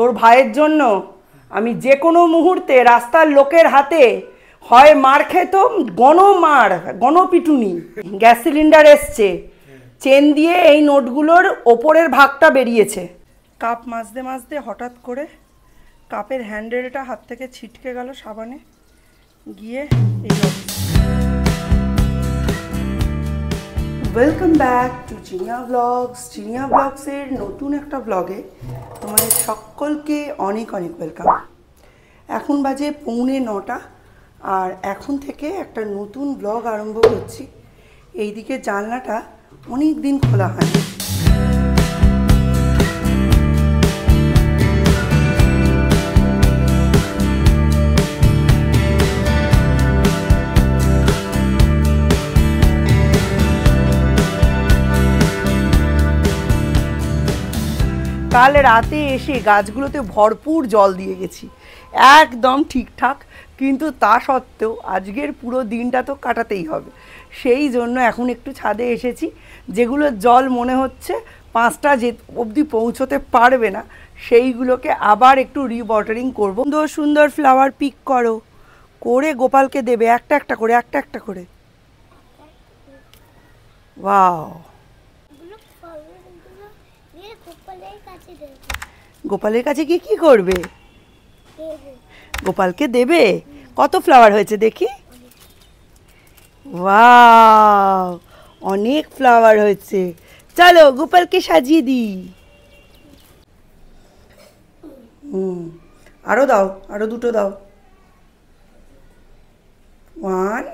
তোর ভাইয়ের জন্য আমি যে কোনো মুহূর্তে রাস্তার লোকের হাতে হয় মার খেতাম গণমার গণপিটুনি গ্যাস সিলিন্ডার এসছে। চেন দিয়ে এই নোটগুলোর ওপরের ভাগটা বেরিয়েছে। কাপ মাজতে মাজতে হঠাৎ করে কাপের হ্যান্ডেলটা হাত থেকে ছিটকে গেল সাবানে। গিয়ে এই welcome back to Chiniya blogs Chiniya ব্লগসের নতুন একটা ব্লগে তোমাদের সকলকে অনেক অনেক ওয়েলকাম এখন বাজে পৌনে নটা, আর এখন থেকে একটা নতুন ব্লগ আরম্ভ করছি। এইদিকে জানলাটা অনেক দিন খোলা হয়নি। কাল রাতে এসে গাছগুলোতে ভরপুর জল দিয়ে গেছি। একদম ঠিকঠাক, কিন্তু তা সত্ত্বেও আজকের পুরো দিনটা তো কাটাতেই হবে। সেই জন্য এখন একটু ছাদে এসেছি, যেগুলো জল মনে হচ্ছে পাঁচটা যে অবধি পৌঁছতে পারবে না, সেইগুলোকে আবার একটু রিওয়াটারিং করব। সুন্দর সুন্দর ফ্লাওয়ার পিক করো। করে গোপালকে দেবে, একটা একটা করে, একটা একটা করে। ওয়াও এগুলো ফলগুলো নিয়ে গোপালের কাছে দেবো গোপালের কাছে গিয়ে কি করবে? গোপালকে দেবে? কত ফ্লাওয়ার হয়েছে দেখি? ওয়াও অনেক ফ্লাওয়ার হয়েছে। চলো গোপালকে সাজিয়ে দিই। হুম আরও দাও আরও দুটো দাও। ওয়ান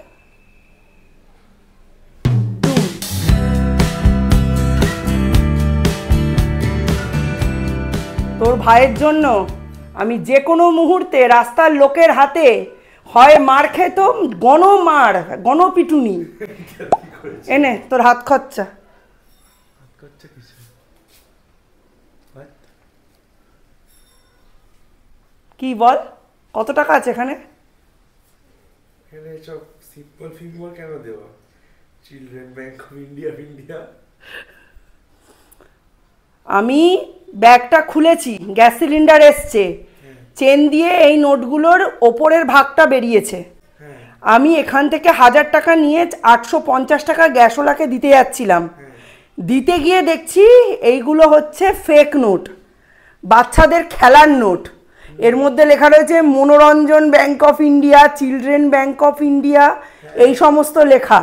তোর ভাইয়ের জন্য আমি যে কোনো মুহূর্তে রাস্তার লোকের হাতে হয় মার খেতাম গণমার গণপিটুনি এনে, তোর হাত খরচা? কি বল? কত টাকা আছে এখানে? এখানে সব সিম্পল ফিঙ্গার কেন দেওয়া children bank of India India আমি ব্যাগটা খুলেছি, গ্যাস সিলিন্ডার এসছে। চেন দিয়ে এই নোটগুলোর ওপরের ভাগটা বেরিয়েছে। আমি এখান থেকে হাজার টাকা নিয়ে আটশো পঞ্চাশ টাকা গ্যাসওয়ালাকে দিতে যাচ্ছিলাম। দিতে গিয়ে দেখছি এইগুলো হচ্ছে ফেক নোট বাচ্চাদের খেলার নোট এর মধ্যে লেখা রয়েছে, Manoranjan bank of India, children bank of India, এই সমস্ত লেখা।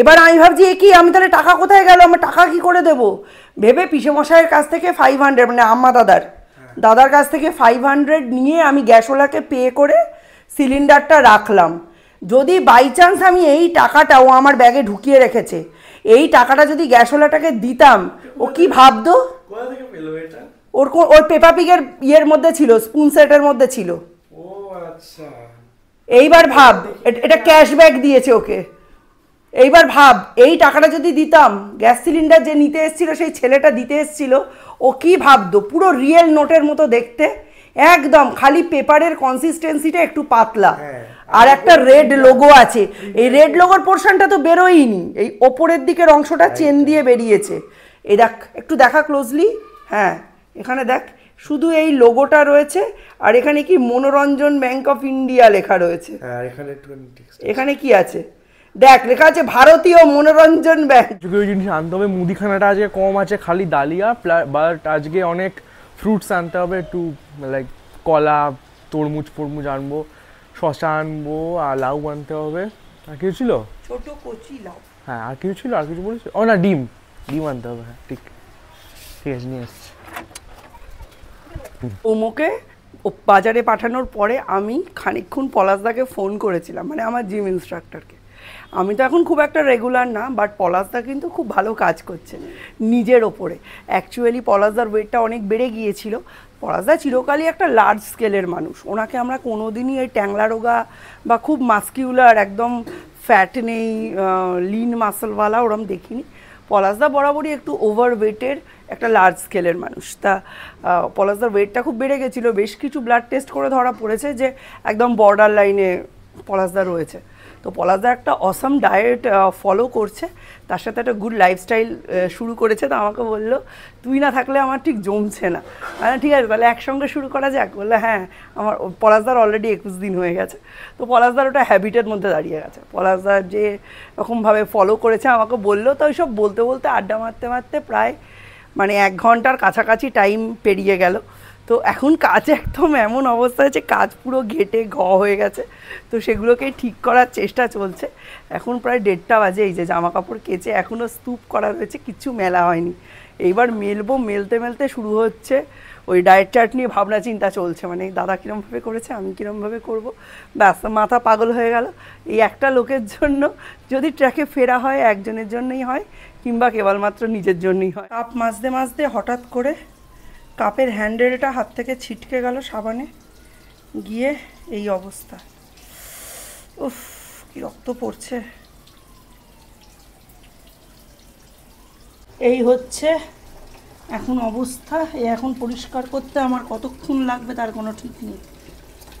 এবার আমি ভাবছি এ কি আমি তাহলে টাকা কোথায় গেল? আমার টাকা কি করে দেবো? ভেবে পিসে মশাইয়ের কাছ থেকে ফাইভ হান্ড্রেড মানে আম্মা দাদার দাদার কাছ থেকে ফাইভ হান্ড্রেড নিয়ে আমি গ্যাসওয়ালাকে পে করে সিলিন্ডারটা রাখলাম। যদি বাই চান্স আমি এই টাকাটা ও আমার ব্যাগে ঢুকিয়ে রেখেছে এই টাকাটা যদি গ্যাসওয়ালাটাকে দিতাম ও কি ভাবতো? ওর ওর পেপাপিকের ইয়ের মধ্যে ছিল স্পুন সেটের মধ্যে ছিল। ও আচ্ছা। এইবার ভাব এটা ক্যাশব্যাক দিয়েছে ওকে। এইবার ভাব এই টাকাটা যদি দিতাম গ্যাস সিলিন্ডার যে নিতে এসেছিল সেই ছেলেটা দিতে এসেছিল ও কি ভাবতো? পুরো রিয়েল নোটের মতো দেখতে একদম খালি পেপারের কনসিস্টেন্সিটা একটু পাতলা। হ্যাঁ। আর একটা রেড লোগো আছে। এই রেড লোগোর পোর্শনটা তো বেরোয়নি এই ওপরের দিকের অংশটা চেন দিয়ে বেরিয়েছে। এই দেখ একটু দেখা ক্লোজলি হ্যাঁ এখানে দেখ শুধু এই লোগোটা রয়েছে আর এখানে কি মনোরঞ্জন ব্যাংক অফ ইন্ডিয়া লেখা রয়েছে। হ্যাঁ এখানে কি আছে? দেখ লেখা আছে ভারতীয় মনোরঞ্জন ব্যাংক। কিছু জিনিস আনতে হবে মুদিখানাটা আজকে কম আছে খালি ডালিয়া বাট আজকে অনেক ফ্রুটস আনতে হবে একটু লাইক কলা তরমুজ ফরমুজ আনব শশা আনব আর লাউ আনতে হবে। আর কিছু ছিল? ছোট কচি লাউ। হ্যাঁ আর কিছু ছিল আর কিছু বলেছি? ও না ডিম। ডিম আনতে হবে হ্যাঁ ঠিক। ঠিক আছে নিয়ে এসছি ওমোকে ও বাজারে পাঠানোর পরে আমি খানিকক্ষণ পলাশদাকে ফোন করেছিলাম মানে আমার জিম ইনস্ট্রাক্টরকে আমি তো এখন খুব একটা রেগুলার না বাট পলাশদা কিন্তু খুব ভালো কাজ করছে, নিজের ওপরে। অ্যাকচুয়ালি পলাশদার ওয়েটটা অনেক বেড়ে গিয়েছিল। পলাশদা চিরকালই একটা লার্জ স্কেলের মানুষ। ওনাকে আমরা কোনোদিনই এই ট্যাংলা রোগা বা খুব মাস্কিউলার একদম ফ্যাট নেই লিন মাসলওয়ালা ওরম দেখিনি। পলাশদা বরাবরই একটু ওভার ওয়েটের একটা লার্জ স্কেলের মানুষ। তা পলাশদার ওয়েটটা খুব বেড়ে গেছিল বেশ কিছু ব্লাড টেস্ট করে ধরা পড়েছে যে, একদম বর্ডার লাইনে পলাশদা রয়েছে। তো পলাশদা একটা অসাম ডায়েট ফলো করছে। তার সাথে একটা গুড লাইফস্টাইল শুরু করেছে। তো আমাকে বলল, তুই না থাকলে আমার ঠিক জমছে না। আমি ঠিক আছে, তাহলে একসঙ্গে শুরু করা যাক। বলল হ্যাঁ আমার পলাশদার অলরেডি একুশ দিন হয়ে গেছে। তো পলাশদার ওটা হ্যাবিটের মধ্যে দাঁড়িয়ে গেছে। পলাশদার যে রকমভাবে ফলো করেছে, আমাকে বলল, তো ওইসব বলতে বলতে আড্ডা মারতে মারতে প্রায় মানে এক ঘণ্টার কাছাকাছি টাইম পেরিয়ে গেল। তো এখন কাজ একদম এমন অবস্থা আছে কাজ পুরো ঘেটে ঘ হয়ে গেছে। তো সেগুলোকেই ঠিক করার চেষ্টা চলছে। এখন প্রায় দেড়টা বাজে, এই যে জামা কাপড় কেচে এখনও স্তূপ করা রয়েছে, কিছু মেলা হয়নি। এইবার মেলবো, মেলতে মেলতে শুরু হচ্ছে। ওই ডায়েট চার্ট নিয়ে ভাবনা চিন্তা চলছে মানে দাদা কীরমভাবে করেছে, আমি কীরমভাবে করব। ব্যাস, মাথা পাগল হয়ে গেল। এই একটা লোকের জন্য যদি ট্র্যাকে ফেরা হয়, একজনের জন্যই হয়, কিংবা কেবলমাত্র নিজের জন্যই হয়। কাপ মাজতে মাজতে হঠাৎ করে কাপের হ্যান্ডেলটা হাত থেকে ছিটকে গেল সাবানে। গিয়ে এই অবস্থা। উফ, কি রক্ত পড়ছে। এই হচ্ছে এখন অবস্থা। এ এখন পরিষ্কার করতে আমার কতক্ষণ লাগবে তার কোনো ঠিক নেই।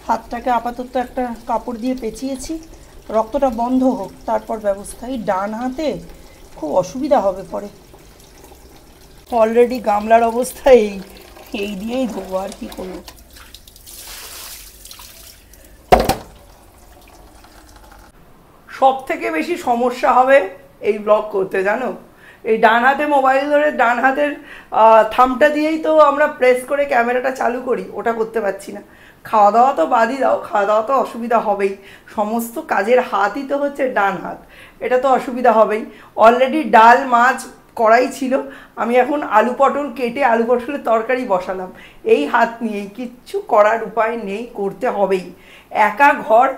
হাতটাকে আপাতত একটা কাপড় দিয়ে পেঁচিয়েছি। রক্তটা বন্ধ হোক, তারপর ব্যবস্থা এই ডান হাতে খুব অসুবিধা হবে পরে। অলরেডি গামলার অবস্থা এই। এই দিয়েই ধোবো আর কি করব। সব থেকে বেশি সমস্যা হবে এই ব্লগ করতে, জানো? এই ডান হাতে মোবাইল ধরে ডান হাতের থামটা দিয়েই তো আমরা প্রেস করে ক্যামেরাটা চালু করি, ওটা করতে পারছি না। খাওয়া দাওয়া তো বাদই দাও খাওয়া দাওয়া তো অসুবিধা হবেই। সমস্ত কাজের হাতই তো হচ্ছে ডান হাত। এটা তো অসুবিধা হবেই। অলরেডি ডাল, মাছ কড়াই ছিল, আমি এখন আলু পটল কেটে আলু পটলের তরকারি বসালাম। এই হাত নিয়েই কিচ্ছু করার উপায় নেই, করতে হবেই। একা ঘর,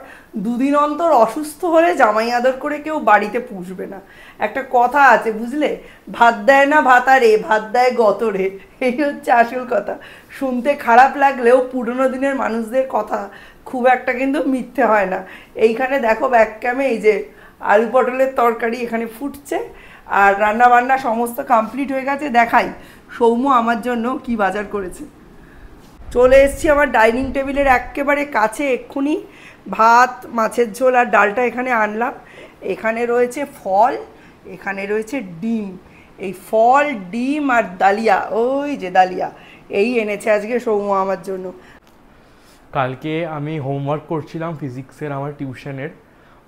দুদিন অন্তর অসুস্থ হলে জামাই আদর করে কেউ বাড়িতে পুষবে না। একটা কথা আছে, বুঝলে? ভাত দেয় না ভাতারে ভাত দেয় গতরে এই হচ্ছে আসল কথা। শুনতে খারাপ লাগলেও পুরনো দিনের মানুষদের কথা খুব একটা কিন্তু মিথ্যে হয় না। এইখানে দেখো ব্যাক ক্যামে এই যে আলু পটলের তরকারি এখানে ফুটছে। আর রান্না বান্না সমস্ত কমপ্লিট হয়ে গেছে, দেখাই। সৌম্য আমার জন্য কি বাজার করেছে। চলে এসেছি আমার ডাইনিং টেবিলের একেবারে কাছে এক্ষুনি। ভাত, মাছের ঝোল আর ডালটা এখানে আনলাম। এখানে রয়েছে ফল, এখানে রয়েছে ডিম। এই ফল, ডিম আর ডালিয়া, ওই যে ডালিয়া, এই এনেছে আজকে সৌম্য আমার জন্য। কালকে আমি হোমওয়ার্ক করছিলাম ফিজিক্সের আমার টিউশনের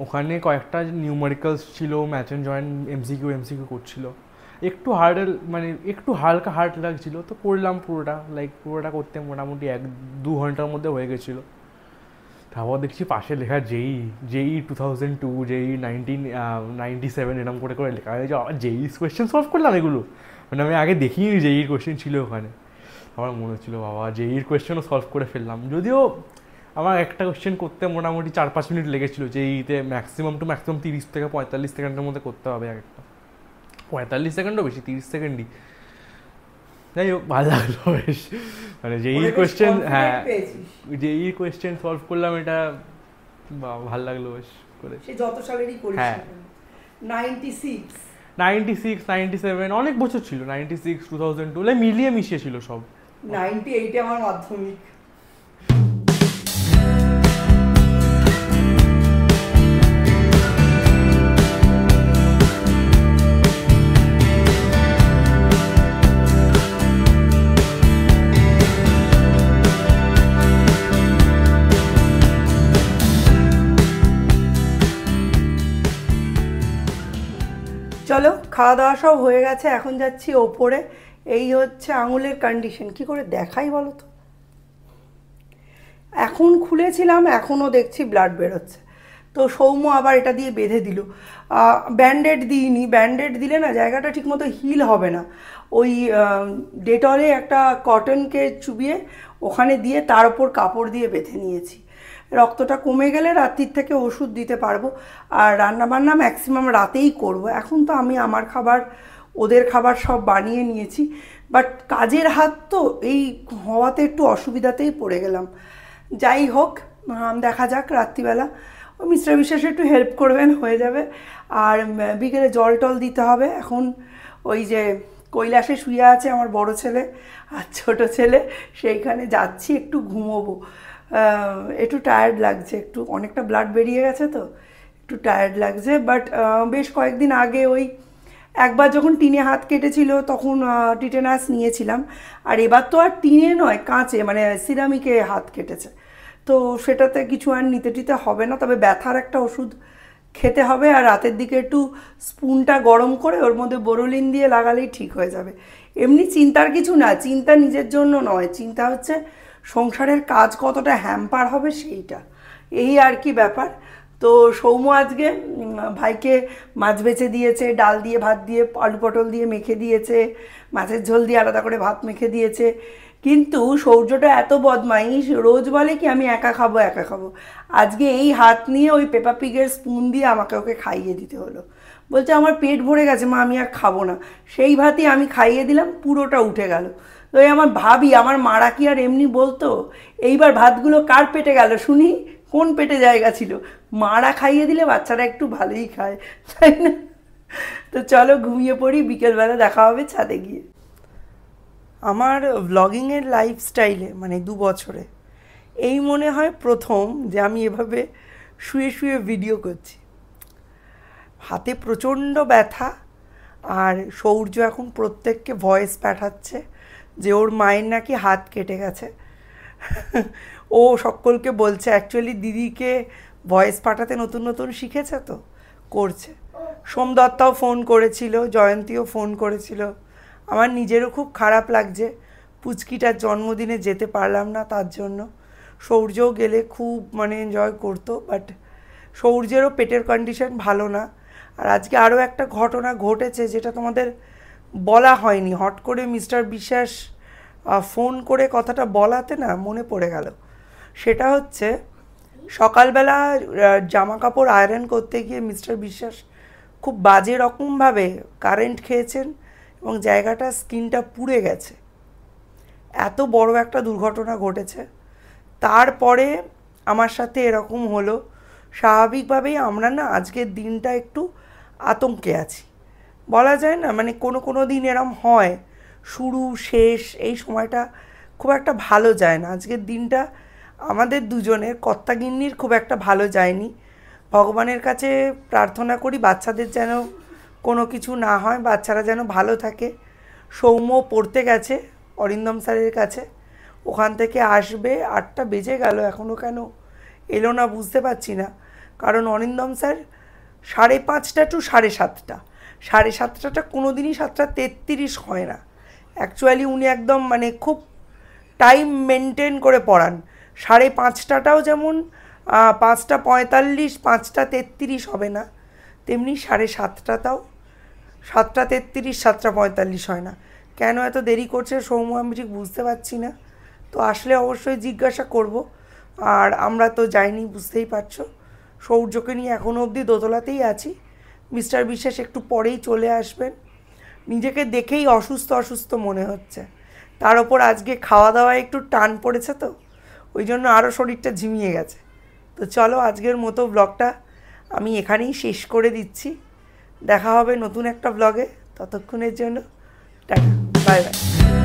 ওখানে কয়েকটা নিউমারিক্যালস ছিল match and joint MCQ MCQ করছিল। একটু হার্ড মানে একটু হালকা হার্ড লাগছিল, তো করলাম পুরোটা লাইক পুরোটা করতে মোটামুটি এক, দু ঘণ্টার মধ্যে হয়ে গেছিল। তারপর দেখছি পাশে লেখা JEE JEE two thousand two JEE nineteen ninety seven এরকম করে করে লেখা হয়েছে। আবার জেই কোয়েশ্চেন সলভ করলাম এগুলো। মানে আমি আগে দেখিনি জেইর কোয়েশ্চেন ছিল ওখানে। আমার মনে হচ্ছিল, বাবা জেইর কোয়েশ্চেনও সলভ করে ফেললাম। যদিও আমার একটা কোয়েশ্চেন করতে মোটামুটি চার পাঁচ মিনিট লেগেছিলো জেইতে ম্যাক্সিমাম টু ম্যাক্সিমাম তিরিশ থেকে পঁয়তাল্লিশ সেকেন্ডের মধ্যে করতে হবে এক একটা। পঁয়তাল্লিশ সেকেন্ডও বেশি তিরিশ সেকেন্ডই যাই হোক ভালো লাগল বেশ। মানে বেশ কোয়েশ্চেন হ্যাঁ। জেইর কোয়েশ্চেন সলভ করলাম এটা ভালো লাগল বেশ করে। সে যত সালেরই করিস হ্যাঁ। Ninety six ninety six ninety seven অনেক বছর ছিল। Ninety six two thousand two মিলিয়ে মিশিয়ে ছিল সব। নাইনটি এইটে আমার মাধ্যমিক। চলো খাওয়া দাওয়া সব হয়ে গেছে, এখন যাচ্ছি ওপরে। এই হচ্ছে আঙুলের কন্ডিশন কি করে দেখাই বলো তো? এখন খুলেছিলাম, এখনও দেখছি ব্লাড বেরোচ্ছে। তো সৌম্য আবার এটা দিয়ে বেঁধে দিল। ব্যান্ডেড দিইনি। ব্যান্ডেড দিলে না জায়গাটা ঠিকমতো হিল হবে না। ওই ডেটলে একটা কটনকে চুবিয়ে ওখানে দিয়ে তার উপর কাপড় দিয়ে বেঁধে নিয়েছি। রক্তটা কমে গেলে রাত্রির থেকে ওষুধ দিতে পারব। আর রান্নাবান্না ম্যাক্সিমাম রাতেই করব। এখন তো আমি আমার খাবার, ওদের খাবার সব বানিয়ে নিয়েছি। বাট কাজের হাত তো এই হওয়াতে একটু অসুবিধাতেই পড়ে গেলাম। যাই হোক দেখা যাক রাত্রিবেলা। মিস্টার বিশ্বাস একটু হেল্প করবেন, হয়ে যাবে। আর বিকেলে জল টল দিতে হবে। এখন ওই যে কৈলাসে শুয়ে আছে আমার বড় ছেলে আর ছোট ছেলে, সেইখানে যাচ্ছি, একটু ঘুমোবো। একটু টায়ার্ড লাগছে, একটু অনেকটা ব্লাড বেরিয়ে গেছে তো, একটু টায়ার্ড লাগছে বাট বেশ কয়েকদিন আগে ওই একবার যখন টিনে হাত কেটেছিল তখন টিটেনাস নিয়েছিলাম, আর এবার তো আর টিনে নয়, কাঁচে মানে সিরামিকে হাত কেটেছে। তো সেটাতে কিছু আর নিতে টিতে হবে না, তবে ব্যথার একটা ওষুধ খেতে হবে, আর রাতের দিকে একটু স্পুনটা গরম করে ওর মধ্যে বোরোলিন দিয়ে লাগালেই ঠিক হয়ে যাবে। এমনি চিন্তার কিছু না, চিন্তা নিজের জন্য নয়, চিন্তা হচ্ছে সংসারের কাজ কতটা হ্যাম্পার হবে সেইটা। এই আর কি ব্যাপার। তো সৌম্য আজকে ভাইকে মাছ বেছে দিয়েছে, ডাল দিয়ে, ভাত দিয়ে, আলু পটল দিয়ে মেখে দিয়েছে, মাছের ঝোল দিয়ে আলাদা করে ভাত মেখে দিয়েছে। কিন্তু সৌর্যটা এত বদমাইশ, রোজ বলে কি আমি একা খাব একা খাব। আজকে এই হাত নিয়ে ওই পেপা পিগের স্পুন দিয়ে আমাকে ওকে খাইয়ে দিতে হলো। বলছে, আমার পেট ভরে গেছে, মা, আমি আর খাব না। সেই ভাতই আমি খাইয়ে দিলাম, পুরোটা উঠে গেল। তো আমার ভাবি, আমার মারা কি আর এমনি বলতো? এইবার ভাতগুলো কার পেটে গেল শুনি? কোন পেটে জায়গা ছিল? মারা খাইয়ে দিলে বাচ্চারা একটু ভালোই খায়, তাই না? তো চলো ঘুমিয়ে পড়ি, বিকেলবেলা দেখা হবে ছাদে গিয়ে। আমার ভ্লগিংয়ের লাইফস্টাইলে মানে দু বছরে, এই মনে হয় প্রথম যে আমি এভাবে শুয়ে শুয়ে ভিডিও করছি। হাতে প্রচণ্ড ব্যথা, আর সৌর্য এখন প্রত্যেককে ভয়েস পাঠাচ্ছে। যে ওর মায়ের নাকি হাত কেটে গেছে। ও সকলকে বলছে অ্যাকচুয়ালি দিদিকে ভয়েস পাঠাতে নতুন নতুন শিখেছে তো? করছে। সোমদত্তাও ফোন করেছিল, জয়ন্তীও ফোন করেছিল। আমার নিজেরও খুব খারাপ লাগছে। পুচকিটার জন্মদিনে যেতে পারলাম না তার জন্য। সৌর্যও গেলে খুব মানে এনজয় করতো বাট সৌর্যেরও পেটের কন্ডিশন ভালো না। আর আজকে আরও একটা ঘটনা ঘটেছে যেটা তোমাদের বলা হয়নি। হট করে মিস্টার বিশ্বাস ফোন করে কথাটা বলাতে না মনে পড়ে গেল। সেটা হচ্ছে, সকালবেলা জামা কাপড় আয়রন করতে গিয়ে মিস্টার বিশ্বাস খুব বাজে রকমভাবে কারেন্ট খেয়েছেন এবং জায়গাটা স্কিনটা পুড়ে গেছে। এত বড় একটা দুর্ঘটনা ঘটেছে। তারপরে আমার সাথে এরকম হলো। স্বাভাবিকভাবেই আমরা না আজকের দিনটা একটু আতঙ্কে আছি। বলা যায় না মানে কোনো কোনো দিন এরম হয়, শুরু, শেষ, এই সময়টা খুব একটা ভালো যায় না। আজকের দিনটা আমাদের দুজনের, কর্তাগিন্নির খুব একটা ভালো যায়নি। ভগবানের কাছে প্রার্থনা করি বাচ্চাদের যেন কোনো কিছু না হয়, বাচ্চারা যেন ভালো থাকে। সৌম্য পড়তে গেছে অরিন্দম স্যারের কাছে। ওখান থেকে আসবে, আটটা বেজে গেল এখনও কেন এলো না বুঝতে পারছি না। কারণ অরিন্দম স্যার সাড়ে পাঁচটা টু সাড়ে সাতটা। সাড়ে সাতটাটা কোনো দিনই সাতটা তেত্রিশ হয় না। অ্যাকচুয়ালি উনি একদম মানে খুব টাইম মেনটেন করে পড়ান। সাড়ে পাঁচটাটাও যেমন পাঁচটা পঁয়তাল্লিশ, পাঁচটা তেত্রিশ হবে না। তেমনি সাড়ে সাতটাটাও, সাতটা তেত্রিশ, সাতটা পঁয়তাল্লিশ হয় না। কেন এত দেরি করছে সৌম্য আমি ঠিক বুঝতে পারছি না। তো আসলে অবশ্যই জিজ্ঞাসা করব। আর আমরা তো যাইনি, বুঝতেই পারছ। সৌর্যকে নিয়ে এখনও অবধি দোতলাতেই আছি। মিস্টার বিশ্বাস একটু পরেই চলে আসবেন। নিজেকে দেখেই অসুস্থ অসুস্থ মনে হচ্ছে। তার ওপর আজকে খাওয়া দাওয়ায় একটু টান পড়েছে তো, ওই জন্য আরও শরীরটা ঝিমিয়ে গেছে। তো চলো আজকের মতো ব্লগটা আমি এখানেই শেষ করে দিচ্ছি। দেখা হবে নতুন একটা ব্লগে। ততক্ষণের জন্য টাটা, বাই বাই।